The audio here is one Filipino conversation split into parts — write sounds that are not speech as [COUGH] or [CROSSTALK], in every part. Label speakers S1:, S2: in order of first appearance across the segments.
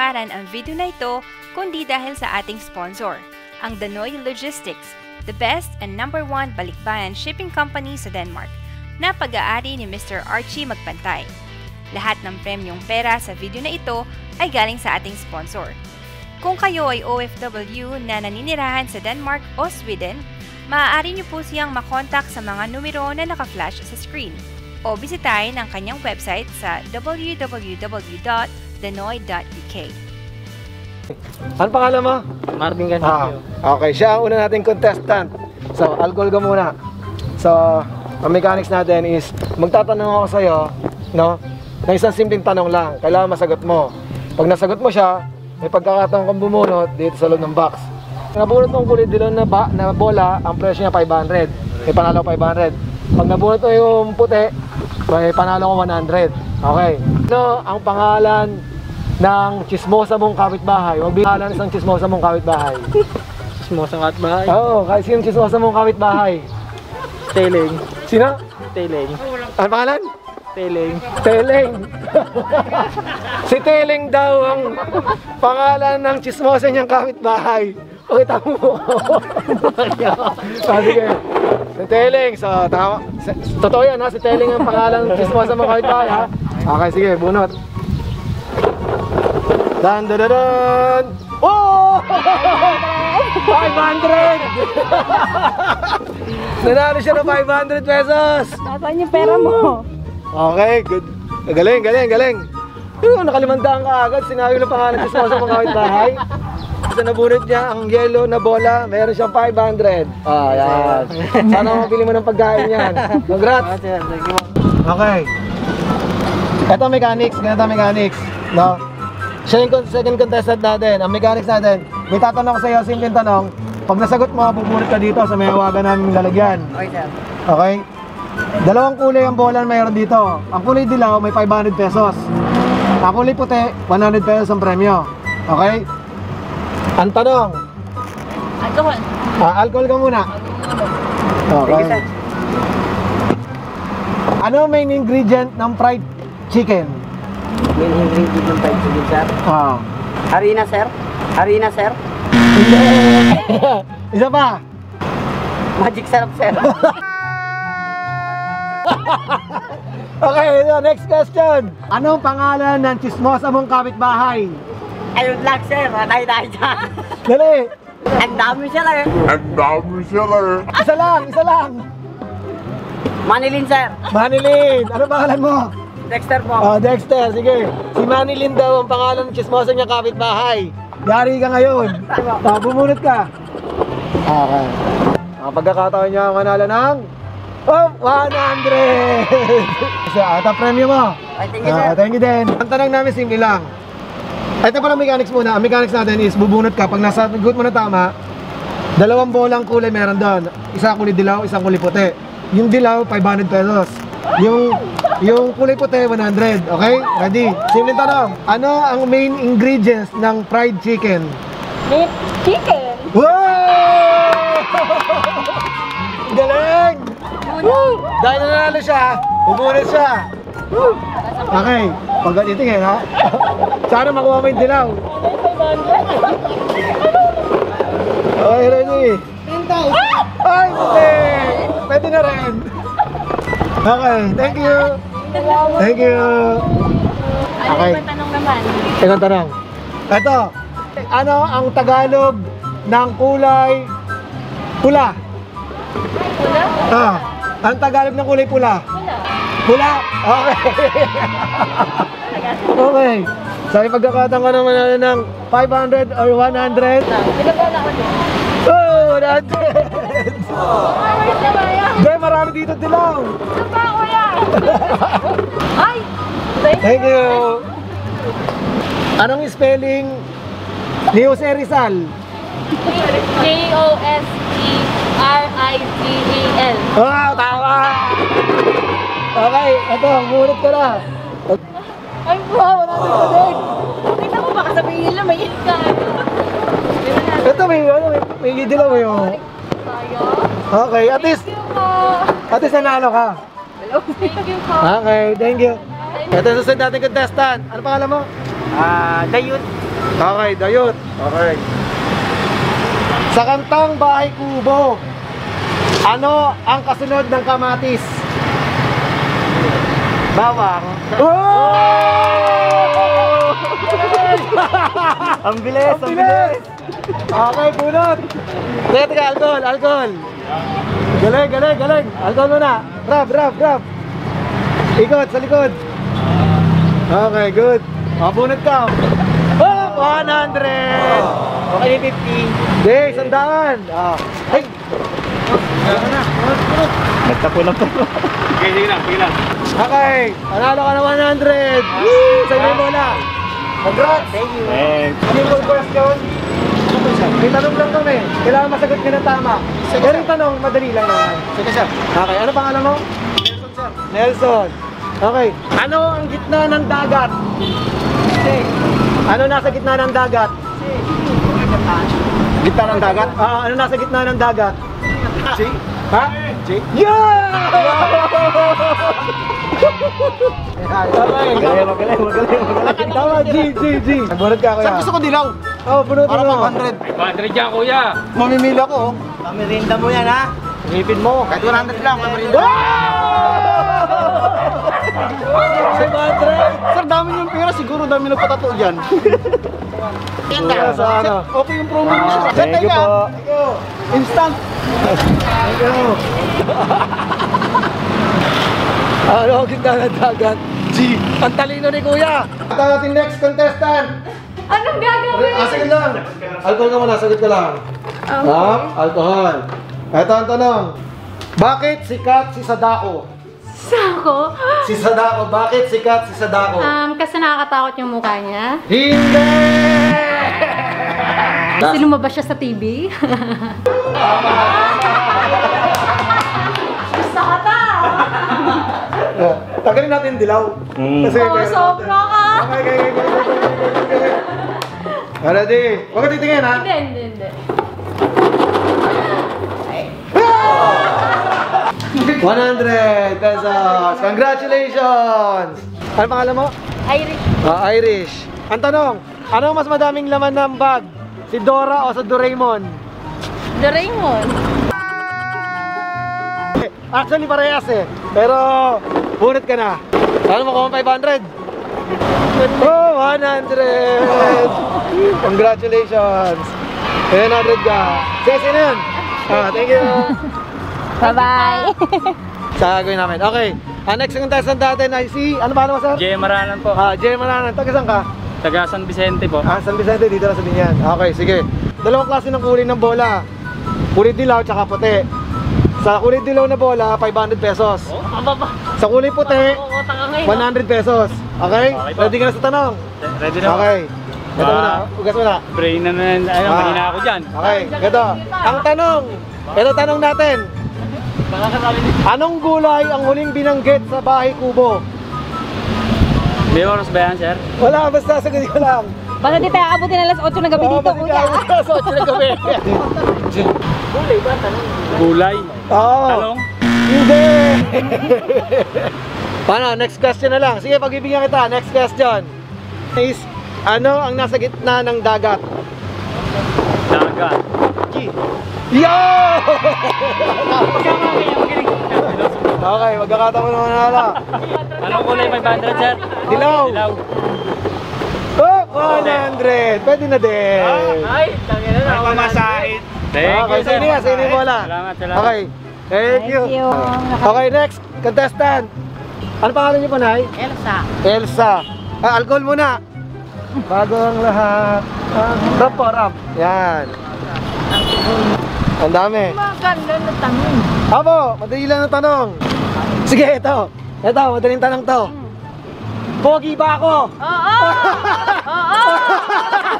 S1: Katuparan ang video na ito kundi dahil sa ating sponsor, ang Danoy Logistics, the best and number one balikbayan shipping company sa Denmark, na pag-aari ni Mr. Archie Magpantay. Lahat ng premyong pera sa video na ito ay galing sa ating sponsor. Kung kayo ay OFW na naninirahan sa Denmark o Sweden, maaari niyo po siyang makontak sa mga numero na naka-flash sa screen o bisitahin ang kanyang website sa www.danoy.uk.
S2: Ano pangalan mo?
S3: Marvin
S2: Ah,
S3: Ganapio.
S2: okay, siya ang una nating contestant. So, alcohol ka muna. So, ang mechanics natin is, magtatanong ako sa'yo, no? Na isang simpleng tanong lang, kailangan masagot mo. Pag nasagot mo siya, may pagkakataon kang bumunot dito sa loob ng box. Nabunot mong kulay dilaw na, ba, na bola, ang presyo niya 500. May panalo 500. Pag nabunot mo yung puti, may panalo ko 100. Okay. Ano ang pangalan ng chismosa mong kapitbahay? Huwag pangalan ng chismosa mong kapitbahay.
S3: Smosa at bahay.
S2: Oo, kahit sino chismosa mong kapitbahay.
S3: Teling.
S2: Sino?
S3: Teling.
S2: Ano pangalan?
S3: Teling.
S2: Teleng. si Teleng daw ang pangalan ng chismosa niyang kapitbahay. Okay, tama mo. Sabi ko, si Teleng. So, tama. Totoo yan ha, si Teleng ang pangalan ng chismosa mong kapitbahay ha. Okay, sige, bunot. Dan, dan, dan, dan. Oh! 500! [LAUGHS] Nanalo siya ng 500 pesos!
S4: Nasaan yung pera mo?
S2: Okay, good. Galing, galing, galing. Pero nakalimandaan ka agad, sinabi ng pangalan sa sa mga bahay. Sa nabunot niya, ang yellow na bola, meron siyang 500. Ah, yan. Sana mabili mo ng pagkain yan. Congrats!
S3: sir. Thank you.
S2: Okay. Ito mechanics, ganito mechanics. No? Siya yung con- second contestant natin. Ang mechanics natin, may tatanong ko sa iyo, simpleng tanong. Pag nasagot mo, bubunot ka dito sa may hawagan namin lalagyan.
S3: Okay, sir.
S2: Okay? Dalawang kulay ang bola mayroon dito. Ang kulay dilaw may 500 pesos. Ang kulay puti, 100 pesos ang premyo. Okay? Ang tanong,
S4: Alcohol.
S2: ah, alcohol ka muna. Okay. Ano ang main ingredient ng fried chicken?
S3: Main ingredient ng fried chicken, sir.
S2: Ah.
S3: Harina, sir. Harina, sir. [LAUGHS]
S2: Isa pa.
S3: Magic syrup, sir. [LAUGHS]
S2: Okay, so next question. Anong pangalan ng chismosa mong kapitbahay?
S3: Ayun lang, sir. Matay tayo dyan.
S2: Dali.
S3: Ang dami sir, eh.
S2: Isa lang, isa lang.
S3: Manilin, sir.
S2: Manilin, ano pangalan mo?
S3: Dexter po.
S2: Oh, Dexter, sige. Si Manilin daw ang pangalan ng chismosa niya kapitbahay. Yari ka ngayon. Ah, bumunot ka. Okay. Ang pagkakataon niya ang manalo ng oh, 100! Kasi ata premyo mo.
S3: Ay, thank you, sir.
S2: Ah, thank you din. Ang tanong namin simple lang. Ito pala mechanics muna. Ang mechanics natin is bubunot ka. Pag nasa good mo na tama, dalawang bolang kulay meron doon. Isa kulay dilaw, isang kulay puti. Yung dilaw, 500 pesos. Yung yung kulay puti, 100. Okay? Ready? Simple tanong. Ano ang main ingredients ng fried chicken?
S4: Meat chicken.
S2: Wow! [LAUGHS] Galing! Woo! Dahil nanalo siya, bubunot siya. Woo! Okay, pag ganito ngayon ha. [LAUGHS] Sana makuha mo yung dilaw. Okay, ready? Ay, puti! Pwede na rin. Okay, thank you. Thank you.
S4: Ano
S2: okay.
S4: yung naman?
S2: Ikaw tanong. Ito, ano ang Tagalog ng kulay pula?
S4: Pula?
S2: Ah, ang Tagalog ng kulay pula?
S4: Pula.
S2: Pula? Okay. okay. Sorry, pagkakataon ko naman ano ng 500 or 100.
S4: Ito po na ako.
S2: Oh, 100!
S4: Oh,
S2: 100! nanalo dito, Dilaw?
S4: Ano Super, kuya! [LAUGHS] Ay!
S2: Thank, you. Anong spelling ni Jose Rizal?
S4: J-O-S-E-R-I-G-A-L
S2: Wow, oh, ah, tama! Okay, ito, ngunit ko na.
S4: Ay,
S2: wow, ah, wala na ito din.
S4: Kita mo, baka sabihin lang, may ka.
S2: Ito, may, ano, may, may dilaw mo.
S4: Oh.
S2: Okay, at least,
S4: Thank you po.
S2: at least nanalo ka.
S4: Thank you po.
S2: Okay, thank you. Ito susunod natin contestant. Ano pangalan mo?
S3: Ah, dayut.
S2: Okay, dayot. Okay. Sa kantang Bahay Kubo, ano ang kasunod ng kamatis?
S3: Bawang.
S2: Oh!
S3: Ang bilis,
S2: Ang bilis! Okay, bunot. Teka, teka, alcohol, alcohol. Galing, galing, galing. Alcohol muna. Rab, rab, rab. Ikot sa likod. Okay, good. Oh, bunot ka. Oh, 100!
S3: Okay, 50.
S2: Okay, sandaan. Ah. Ay!
S3: Nagtapo na po.
S2: Okay, panalo ka ng 100. Woo! Sa iyo mo na. Congrats!
S3: Thank you.
S2: Simple question. May tanong lang kami. Kailangan masagot ka ng tama. Pero yung tanong, madali lang naman. Sige, sir. Okay, ano pangalan mo? Nelson, sir. Nelson. Okay. Ano ang gitna ng dagat? Ano nasa gitna ng dagat? Gitna ng dagat? Ah, ano nasa gitna ng dagat? J. Ha? J. Yeah! Okay.
S3: Magaling, magaling, magaling.
S2: Tama, G, G, G. Bunod ka, kuya.
S5: Saan gusto ko dilaw?
S2: Oh, bunod
S5: Para
S2: mo.
S5: 500.
S6: 500 dyan, kuya.
S5: Mamimili ako. oh.
S3: Pamirinda mo yan, ha?
S2: Ngipin mo.
S5: Kahit 100 lang. mamimili. Sir, dami yung pera. Siguro dami nagpatato dyan. [LAUGHS]
S2: Kuya, sa ano?
S5: Sir, okay yung promo niyo. Sir,
S2: Thank you
S5: teka.
S2: po.
S5: Instant.
S2: Thank you. ano ang gitna ng dagat? G. Ang talino ni Kuya. Ito natin next contestant.
S4: Anong gagawin?
S2: Ah, sige lang. Alcohol ka muna, sagot ka lang. Ah, alcohol. Ito ang tanong. Bakit sikat si Sadako?
S4: Sako?
S2: Si Sadako, bakit sikat si Sadako?
S4: Um, kasi nakakatakot yung mukha niya.
S2: Hindi!
S4: Kasi lumabas siya sa TV. Gusto ka ta!
S2: Tagalin natin yung dilaw. Kasi
S4: Oh, sobra ka!
S2: Okay, okay, okay, okay, okay. Ready? Huwag ka titingin ha?
S4: Hindi, hindi, hindi.
S2: 100 pesos! Congratulations! Ano pangalan mo?
S4: Irish.
S2: Ah, Irish. Ang tanong, ano mas madaming laman ng bag? Si Dora o sa Doraemon?
S4: Doraemon.
S2: Actually, parehas eh. Pero, bunot ka na. Ano mo kung 500? Oh, 100! Congratulations! 100 ka. Sige, sino yun? Ah, thank you.
S1: Bye-bye!
S2: Sa gawin namin. Okay. Ang next contestant natin ay si, ano ba mo sir?
S6: Jay Maranan po.
S2: Ah, Jay Mananan. Taga saan ka?
S6: Taga San Vicente po.
S2: Ah, San Vicente, dito lang sa Binyan. Okay, sige. Dalawang klase ng kulay ng bola. Kulay dilaw tsaka puti. Sa kulay dilaw na bola, 500 pesos. Sa kulay puti, 100 pesos. Okay?
S6: Okay po.
S2: Ready ka na sa tanong?
S6: Ready na.
S2: Okay. Ito
S6: Ah.
S2: muna, ugas muna.
S6: Brain na na, ano,
S2: Ah.
S6: mahina ako dyan.
S2: Okay, ito. Ang tanong, ito tanong natin. Anong gulay ang huling binanggit sa bahay kubo?
S6: May oras ba yan, sir?
S2: Wala, basta sagutin ko lang.
S1: Basta di tayo abutin alas 8 ng gabi dito,
S2: basta
S1: kuya.
S2: Sa 8 na gabi. [LAUGHS]
S6: Gulay.
S2: Oo.
S6: Talong.
S2: Hindi! [LAUGHS] Paano? Next question na lang. Sige, pagbibigyan kita. Next question. Is, ano ang nasa gitna ng dagat?
S6: Dagat.
S2: Yo! okay, magkakataon naman na lang.
S6: Anong kulay 500, sir?
S2: Dilaw.
S6: Dilaw.
S2: Oh, 100! Pwede na din.
S6: Ay, tangin na ako masahit. Thank
S2: Okay,
S6: you, sir.
S2: inyo bola.
S6: Salamat, salamat.
S2: Okay. Thank you.
S1: Thank you.
S2: Okay, next. Contestant. Ano pangalan niyo po, Nay?
S3: Elsa.
S2: Elsa. Ah, alcohol muna. Bago ang lahat. Ah, rap po, rap. Yan. Ang dami.
S4: Maganda na tanong.
S2: Apo, madali lang ang tanong. Sige, ito. Ito, madaling tanong to. Pogi ba ako?
S4: Oo! Oo [LAUGHS]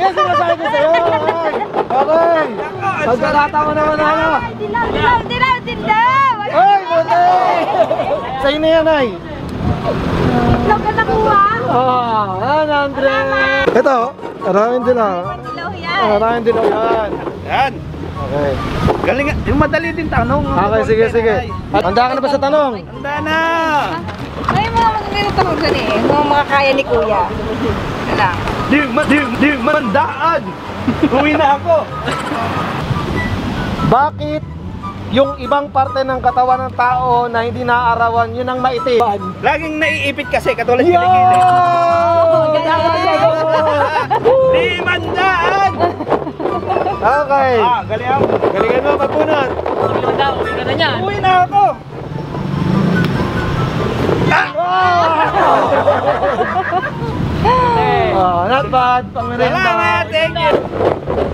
S2: yes, sinasabi ko sa'yo. Okay. Okay. Magkakataon naman ano.
S4: Dilaw, dilaw, dilaw, dilaw!
S2: Ay, buti! Sa'yo na yan, ay.
S4: Dilaw ka nakuha!
S2: Oh, 100. Ito, maraming dilaw.
S4: Dilaw yan!
S2: Maraming dilaw yan.
S5: Yan.
S2: Okay.
S5: Galing. Yung madali din tanong.
S2: Okay, sige, sige. Handa ka na ba sa tanong?
S5: Handa na.
S4: Ay, mga magandang tanong dyan eh. Mga mga kaya ni Kuya. Wala.
S5: Di, di, di, mandaan. Uwi na ako.
S2: Bakit yung ibang parte ng katawan ng tao na hindi naaarawan, yun ang maitim?
S5: Laging naiipit kasi katulad yeah! kilikili. Di mandaan.
S2: Okay.
S5: Ah, galing ako.
S2: Galingan mo, pagpunot.
S6: Limanda, uwi ka na niyan.
S5: Uwi na ako. [LAUGHS]
S2: Oh, not bad. Pangmerenda.
S5: Salamat, thank you.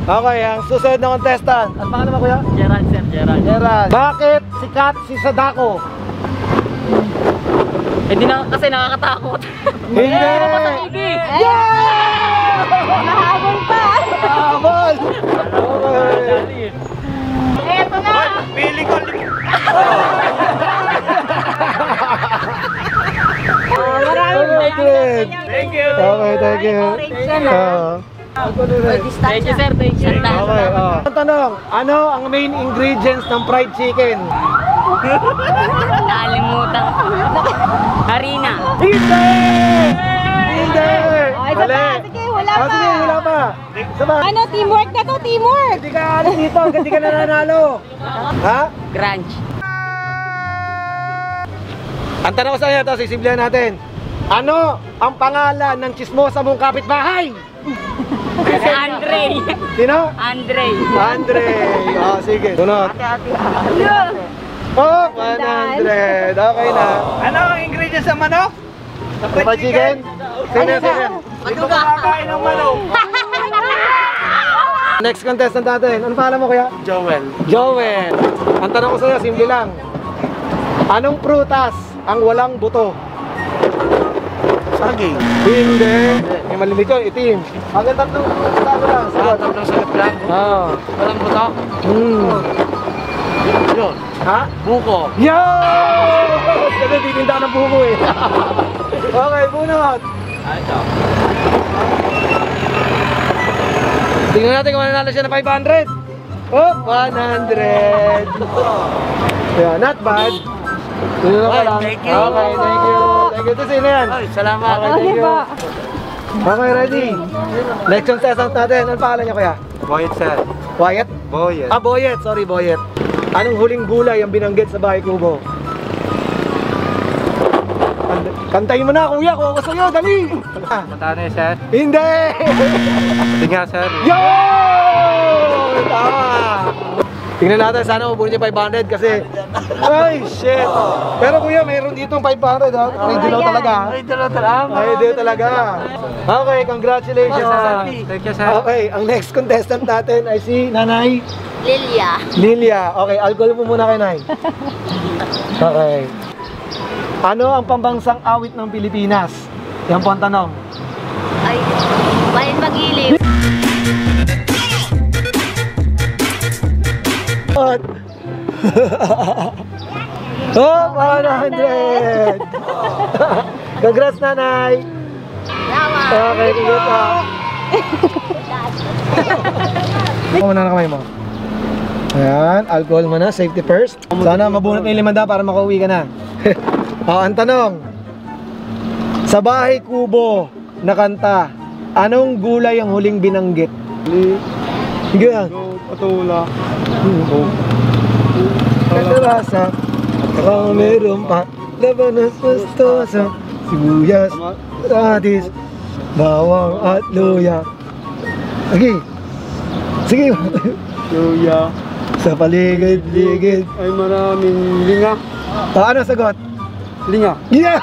S2: Okay, ang susunod na contestant. Ano pangalan mo kuya?
S6: Gerald, sir, Gerald.
S2: Gerald. Bakit sikat si Sadako?
S6: Eh, di na, kasi nakakatakot.
S2: Hindi! [LAUGHS]
S4: Mahabol pa.
S2: Habol! Okay.
S4: Eto na.
S5: Hoy, Pili ko.
S4: Oh, maraming
S2: Okay.
S5: Thank you.
S2: Okay, thank
S4: yan ah.
S2: Ah.
S6: Thank you, sir. Thank you.
S2: Okay, oh. Ang tanong, ano ang main ingredients ng fried chicken? [LAUGHS]
S7: Nakalimutan ko. Harina.
S2: Hindi! Hindi!
S4: Oh, isa pa. Sige, wala
S2: Ah,
S4: pa.
S2: sige, wala pa. Sama.
S4: Ano, teamwork na to, teamwork.
S2: Hindi ka alis dito, hanggang di ka nananalo. Ha?
S7: Crunch.
S2: Ang tanong ko sa iyo, ito, sisimplihan natin. Ano ang pangalan ng chismosa mong kapitbahay?
S7: Andre.
S2: Sino?
S7: Andre.
S2: Andre. Oh, sige. Sunod. Oh, 100. Okay na.
S5: Ano ang ingredients sa manok?
S2: Fried chicken? Sino, sino?
S5: Makakain ng manok. [LAUGHS]
S2: Next contestant natin. Ano pangalan mo kuya?
S5: Joel.
S2: Joel. Ang tanong ko sa iyo, simple lang. Anong prutas ang walang buto?
S5: Saging.
S2: Hindi. May malimit yun, itim. Hanggang tatlong sagot lang. Sagot.
S5: tatlong sagot lang.
S2: Oo.
S5: Walang buto.
S2: Hmm.
S5: Yun.
S2: Ha?
S5: Buko.
S2: Yo! Kasi titinda ng buko eh. [LAUGHS] okay, bunot. Tingnan natin kung nanalo siya ng 500. Oh, 100. Yeah, not bad. Lang.
S5: thank you.
S2: Okay, thank you. Thank you. Ito sino yan?
S5: salamat.
S2: Okay, thank you. Okay, ready. Next contestant natin. Ano pangalan niya kuya?
S5: Boyet sir.
S2: Wyatt?
S5: Boyet.
S2: Ah, Boyet. Sorry, Boyet. Anong huling gulay ang binanggit sa bahay kubo? Kant- Kantayin mo na, kuya. Kuha ko sa'yo. Dali.
S5: Matano sir?
S2: hindi!
S5: Hindi nga sir.
S2: Yo! Tama! Tingnan natin, sana ubunin niya 500 kasi... Ay, shit! Pero kuya, mayroon dito 500 ha. Ay, dilaw talaga.
S5: Dalawa talaga.
S2: Ay, dilaw talaga. Okay, congratulations.
S5: Thank you sir.
S2: Okay, ang next contestant natin ay si Nanay
S7: Lilia.
S2: Lilia. Okay, alcohol mo muna kay Nay. [LAUGHS] Okay. Ano ang pambansang awit ng Pilipinas? Yan po ang tanong.
S7: Ay, bayan magilip.
S2: What? [LAUGHS] oh, 100! [LAUGHS] Congrats, Nanay! Okay, congrats [LAUGHS] ha. Muna na kamay mo. Ayan, alcohol mo na, safety first. Sana mabunot na yung limanda para makauwi ka na. oh, ang tanong. Sa bahay kubo na kanta, anong gulay ang huling binanggit? Sige yan.
S5: Patula.
S2: Kalabasa, saka meron pa labanos gustosa, sibuyas, radis, bawang at luya. Sige. Sige.
S5: Luya.
S2: Sa paligid-ligid.
S5: Ay maraming linga.
S2: Ah, ano sagot?
S5: Linga.
S2: Yeah! [LAUGHS]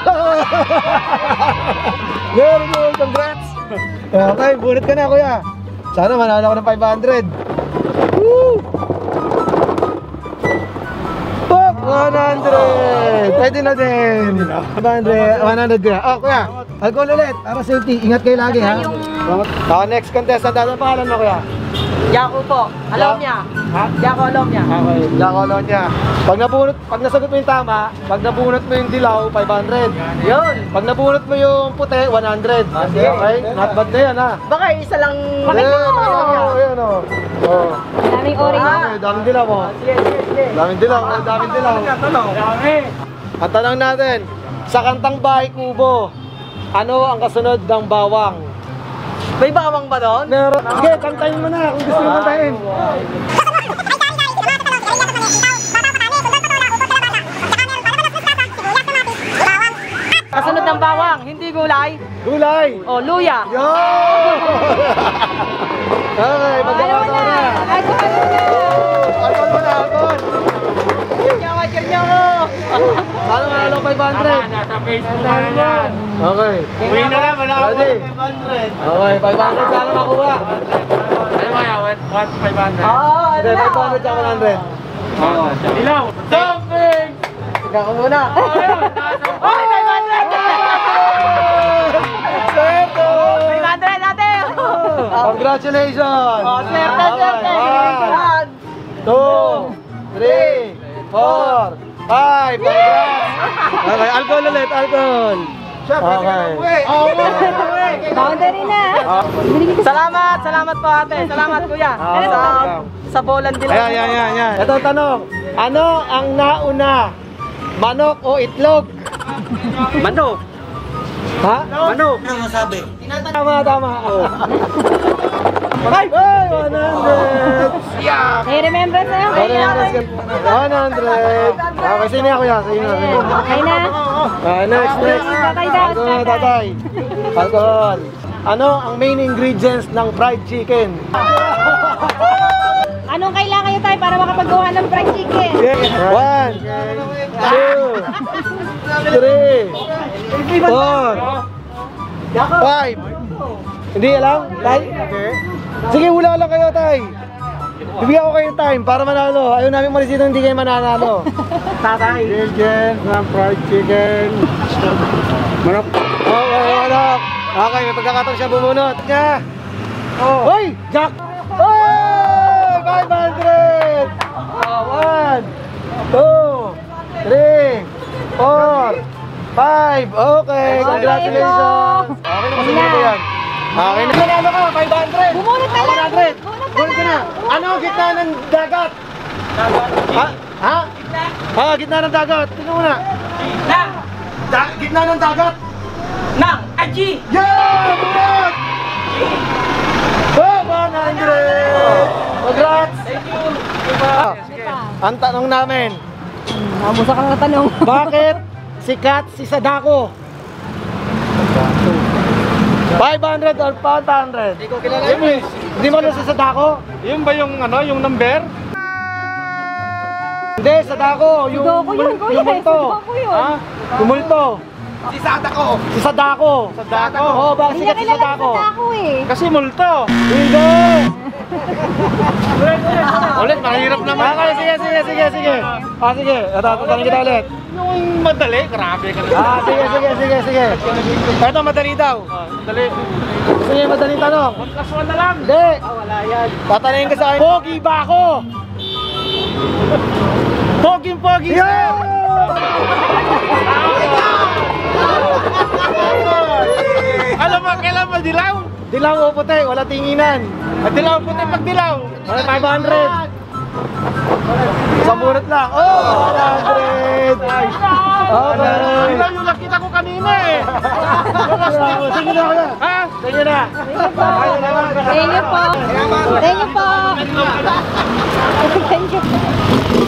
S2: Very good, congrats! [LAUGHS] Okay, bunot ka na kuya. Sana manalo ko ng 500. Woo! Pop! 100! Pwede na din. 500, 100 kuya. Oh, kuya, alcohol ulit. Para safety, ingat kayo lagi ha. Oh, next contestant, ano ang pangalan mo kuya?
S3: Yaku po. Alam niya.
S2: Ha?
S3: Yaku alam niya.
S2: Okay, Jacolo niya. Pag nabunot, pag nasagot mo yung tama, pag nabunot mo yung dilaw, 500.
S3: Yun.
S2: Pag nabunot mo yung puti, 100. Okay? Not bad na yan ha.
S3: Baka isa lang.
S2: Bakit mo? Oo, ayan o. Oh.
S4: Daming orange.
S2: Dami, daming dilaw mo.
S3: Sige, sige, sige.
S2: Daming dilaw, oh, daming dilaw. Ang tanong natin, sa kantang Bahay Kubo, ano ang kasunod ng bawang?
S3: May bawang ba doon?
S2: Meron. Sige, kantahin mo na kung gusto mo kantahin.
S3: Kasunod ng bawang, hindi gulay.
S2: Gulay!
S3: O, luya.
S2: Yo! [LAUGHS] okay, magkakataon na. Alcohol mo na, alcohol.
S3: Yawa mo.
S2: Paano manalo 500?
S6: Nasa Facebook na yan.
S2: Okay.
S5: Uwi na lang, wala ako
S2: Ready?
S5: 500.
S2: Okay, 500 sana makuha.
S6: Ano kaya? 1,500.
S3: Oo, ano
S2: Hindi,
S3: na?
S2: 500 tsaka 100.
S6: Ilaw. Dumpling!
S2: Ikaw ka muna.
S3: Oy, [LAUGHS] 500!
S2: Swerte!
S3: 500 natin! [LAUGHS]
S2: Congratulations!
S3: Oh, swerte, swerte!
S2: One, two, three, four, five. Congrats! Okay, alcohol ulit, alcohol. Okay.
S4: Boundary na.
S3: Salamat, salamat po ate. Salamat kuya. Sa sa bolan din.
S2: Ayan, ayan, ayan, ayan. Ito ang tanong. Ano ang nauna? Manok o itlog?
S3: Manok.
S2: Ha?
S3: Manok.
S2: Tama, tama. Ay! Ay! 100!
S4: May remembrance na yun.
S2: Sorry, 100. Okay, sino ako yan? Sino?
S4: Okay na.
S2: Ah, next, next.
S4: Tatay daw,
S2: Alcohol,
S4: tatay.
S2: Alcohol. Ano ang main ingredients ng fried chicken?
S4: Anong kailangan nyo tayo para makapagawa ng fried chicken?
S2: One, two, three, four, five. Hindi alam? Tay? Sige, hula lang kayo, tay. Bibigyan ko kayo ng time para manalo. Ayaw namin malis dito hindi kayo mananalo. [LAUGHS]
S3: Tatay.
S2: Chicken, fried chicken. Manok. Okay, manok. Okay, may pagkakataon siya bumunot. Niya. Oh. Hoy! Jack! Oh! 500! Oh, one, two, three, four, five. Okay, congratulations. Okay na, masagot ko yan. Okay na. Manalo ka, 500.
S4: Bumunot ka lang.
S2: 100. Bumunot ka na. Ano, gitna ng dagat? Ha? Ha? Ha, gitna ng dagat. Tingnan mo na.
S3: Nang,
S2: Da- gitna ng dagat.
S3: nang, aji.
S2: Yeah! Bumunot! Oh, 100! Congrats! Ah, ang tanong namin,
S4: Namusa ka ng tanong.
S2: bakit sikat si Sadako? 500 or 500? Hindi ko kilala yun Hindi mo na si Sadako?
S5: Yung ba yung ano, yung number?
S2: Hindi, Sadako. Yung,
S4: Sudoku yun, kuya.
S2: yung multo.
S4: Sudoku yun.
S2: Ha? Yung multo. Si Sadako. Si Sadako.
S5: Sadako.
S2: Oo, bakit
S4: Hindi
S2: sikat
S4: niya
S2: si Sadako?
S4: sa ako eh.
S5: Kasi multo.
S2: Hindi!
S5: Ulit, mahirap naman.
S2: Okay, sige, sige, sige, sige. Ah, sige. Ito, tatanungin kita ulit.
S5: Yung madali, grabe ka
S2: Ah, sige, sige, sige, sige. Ito, madali daw.
S5: Dali.
S2: Gusto niyo yung madaling tanong?
S5: Kasuan na lang.
S2: Hindi. wala yan. Tatanungin ko sa akin, Pogi ba ako?
S5: Pogi-pogi.
S2: Yeah!
S5: Alam mo, kailan madilaw?
S2: Dilaw o puti, wala tinginan.
S5: At dilaw puti pag dilaw.
S2: Wala 500. Isang bunot lang. Oh, 100. Okay.
S5: Dilaw yung nakita ko kanina eh.
S2: Sige na kuya.
S5: Ha?
S2: Sige na.
S4: Thank you po. Thank you po. Thank you po.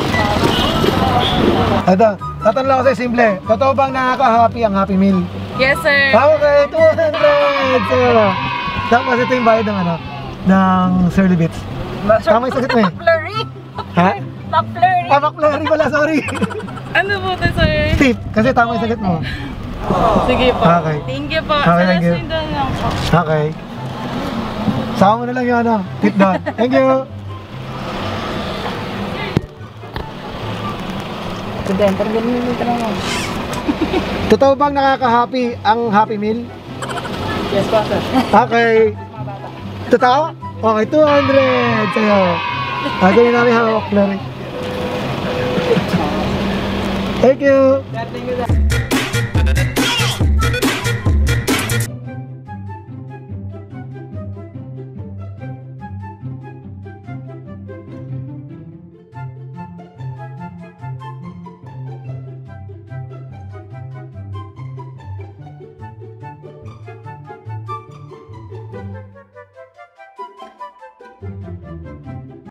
S2: Ito, tatanong lang ako sa'yo, simple. Totoo bang nakaka-happy ang Happy Meal?
S6: Yes, sir.
S2: Okay, 200! Sir, tapos ito yung bayad ng ano, ng Surly Bits. Tama yung sagot mo eh.
S6: Flurry.
S2: Ha?
S6: Flurry.
S2: Ah, McFlurry pala, sorry.
S6: Ano po to, sir?
S2: Tip, kasi tama yung sagot mo.
S6: Sige po.
S2: Okay.
S6: Thank you po.
S2: Okay,
S6: Sa
S2: thank you.
S6: Sundan lang po.
S2: Okay. Sama mo na lang yung ano, tip doon. Thank you.
S4: Student, ang galing yung tanong mo.
S2: Totoo bang nakaka-happy ang Happy Meal?
S3: Yes, po, sir.
S2: Okay. Totoo? Okay, 200 sa'yo. Ah, ganyan namin hawak na rin. Thank you.
S3: Thank you.